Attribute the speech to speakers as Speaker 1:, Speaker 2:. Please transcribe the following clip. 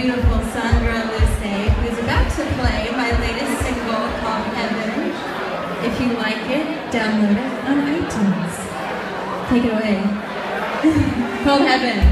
Speaker 1: beautiful Sandra Luesse, who's about to play my latest single called Heaven. If you like it, download it on iTunes. Take it away. called Heaven.